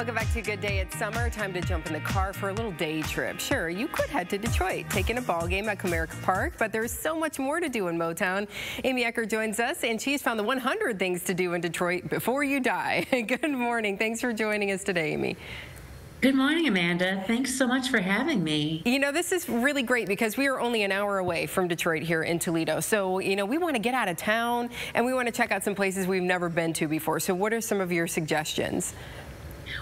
Welcome back to Good Day. It's summer. Time to jump in the car for a little day trip. Sure, you could head to Detroit, take in a ball game at Comerica Park, but there's so much more to do in Motown. Amy Eckert joins us, and she's found the 100 things to do in Detroit before you die. Good morning. Thanks for joining us today, Amy. Good morning, Amanda. Thanks so much for having me. You know, this is really great because we are only an hour away from Detroit here in Toledo. So, you know, we want to get out of town and we want to check out some places we've never been to before. So what are some of your suggestions?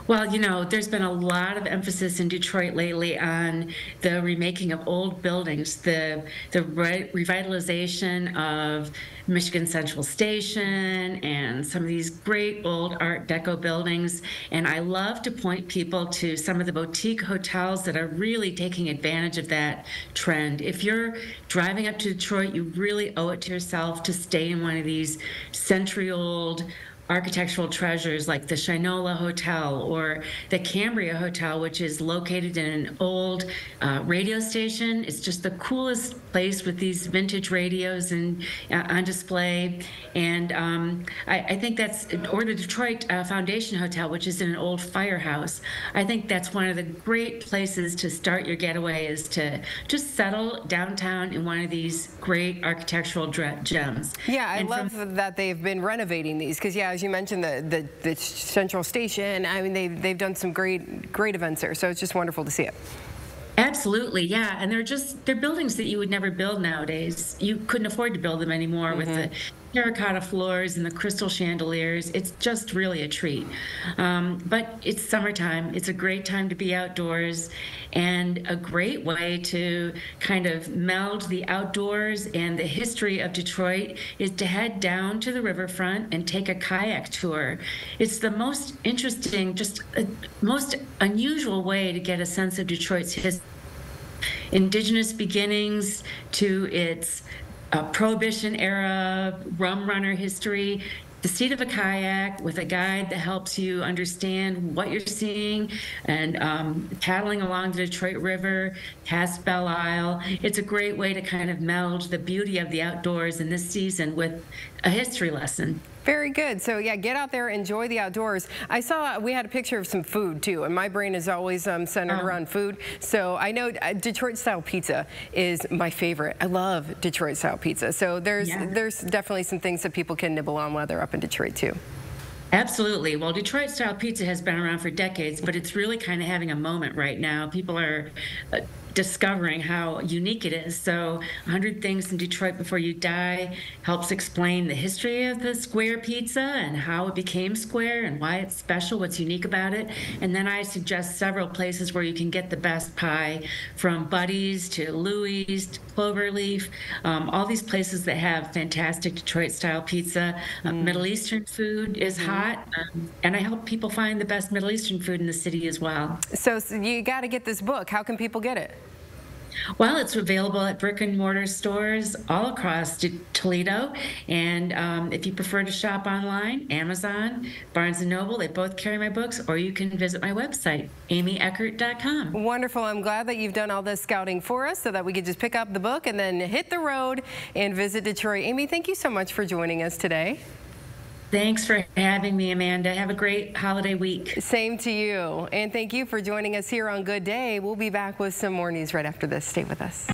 Well, you know, there's been a lot of emphasis in Detroit lately on the remaking of old buildings, the the re- revitalization of Michigan Central Station and some of these great old Art Deco buildings. And I love to point people to some of the boutique hotels that are really taking advantage of that trend. If you're driving up to Detroit, you really owe it to yourself to stay in one of these century old architectural treasures like the Shinola Hotel or the Cambria Hotel, which is located in an old uh, radio station. It's just the coolest place with these vintage radios and uh, on display. And um, I, I, think that's, or the Detroit uh, Foundation Hotel, which is in an old firehouse. I think that's one of the great places to start your getaway is to just settle downtown in one of these great architectural gems. Yeah, I and love that they've been renovating these because, yeah, as you mentioned, the, the, the Central Station, I mean, they've, they've done some great, great events there. So it's just wonderful to see it. Absolutely, yeah. And they're just they're buildings that you would never build nowadays. You couldn't afford to build them anymore mm-hmm. with the terracotta floors and the crystal chandeliers. It's just really a treat. Um, but it's summertime. It's a great time to be outdoors and a great way to kind of meld the outdoors and the history of Detroit is to head down to the riverfront and take a kayak tour. It's the most interesting, just most unusual way to get a sense of Detroit's history indigenous beginnings to its prohibition era rum runner history the seat of a kayak with a guide that helps you understand what you're seeing and um, paddling along the Detroit River, past Belle Isle. It's a great way to kind of meld the beauty of the outdoors in this season with a history lesson. Very good. So yeah, get out there, enjoy the outdoors. I saw we had a picture of some food too, and my brain is always um, centered oh. around food. So I know uh, Detroit style pizza is my favorite. I love Detroit style pizza. So there's yeah. there's definitely some things that people can nibble on while they're up in Detroit too. Absolutely. Well, Detroit style pizza has been around for decades, but it's really kind of having a moment right now. People are uh, discovering how unique it is. So, 100 Things in Detroit Before You Die helps explain the history of the square pizza and how it became square and why it's special, what's unique about it. And then I suggest several places where you can get the best pie from Buddy's to Louie's to Cloverleaf, um, all these places that have fantastic Detroit style pizza. Um, mm. Middle Eastern food is mm. hot, um, and I help people find the best Middle Eastern food in the city as well. So, so you got to get this book. How can people get it? Well, it's available at brick and mortar stores all across Toledo. And um, if you prefer to shop online, Amazon, Barnes & Noble, they both carry my books, or you can visit my website, amyeckert.com. Wonderful. I'm glad that you've done all this scouting for us so that we could just pick up the book and then hit the road and visit Detroit. Amy, thank you so much for joining us today. Thanks for having me, Amanda. Have a great holiday week. Same to you. And thank you for joining us here on Good Day. We'll be back with some more news right after this. Stay with us.